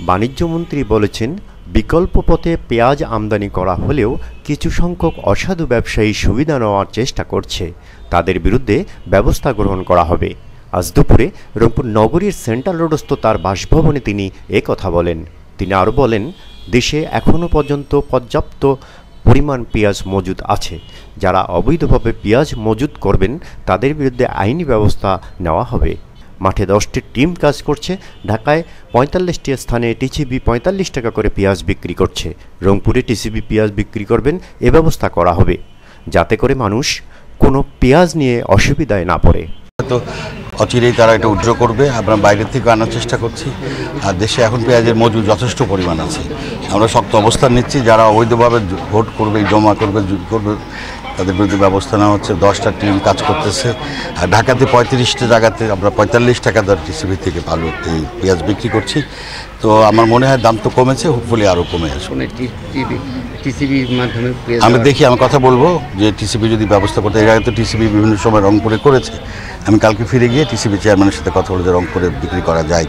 বাণিজ্যমন্ত্রী বলেছেন, বিকল্প পথে পেঁয়াজ আমদানি করা হলেও কিছু সংখ্যক অসাধু ব্যবসায়ী সুবিধা নেওয়ার চেষ্টা করছে। তাদের বিরুদ্ধে ব্যবস্থা গ্রহণ করা হবে। আজ দুপুরে রংপুর নগরীর সেন্ট্রাল রোডস্থ তার বাসভবনে তিনি এ কথা বলেন। তিনি আরও বলেন, দেশে এখনও পর্যন্ত পর্যাপ্ত পরিমাণ পেঁয়াজ মজুদ আছে। যারা অবৈধভাবে পেঁয়াজ মজুদ করবেন, তাদের বিরুদ্ধে আইনি ব্যবস্থা নেওয়া হবে। মাঠে দশটি টিম কাজ করছে। ঢাকায় পঁয়তাল্লিশটি স্থানে টিসিবি পঁয়তাল্লিশ টাকা করে পেঁয়াজ বিক্রি করছে। রংপুরে টিসিবি পেঁয়াজ বিক্রি করবেন, এ ব্যবস্থা করা হবে। যাতে করে মানুষ কোনো পেঁয়াজ নিয়ে অসুবিধায় না পড়ে। তো অচিরেই তারা এটা উজ্জ্ব করবে। আমরা বাইরের থেকে আনার চেষ্টা করছি। আর দেশে এখন পেঁয়াজের মজুদ যথেষ্ট পরিমাণ আছে। আমরা শক্ত অবস্থান নিচ্ছি। যারা অবৈধভাবে ভোট করবে, জমা করবে করবে তাদের বিরুদ্ধে ব্যবস্থা নেওয়া হচ্ছে। দশটা টিম কাজ করতেছে। আর ঢাকাতে পঁয়ত্রিশটা জায়গাতে আমরা পঁয়তাল্লিশ টাকা দর টিসিবি থেকে ভালো এই পেঁয়াজ বিক্রি করছি। তো আমার মনে হয় দাম তো কমেছে হুপফুলি আরও কমে আসবে। টিসিবি টিসিবির মাধ্যমে আমি দেখি আমি কথা বলব যে টিসিবি যদি ব্যবস্থা করতে এর আগে তো টিসিবি বিভিন্ন সময় রংপুরে করেছে। আমি কালকে ফিরে গিয়ে টিসিবি চেয়ারম্যানের সাথে কথা বলে যে রংপুরে বিক্রি করা যায়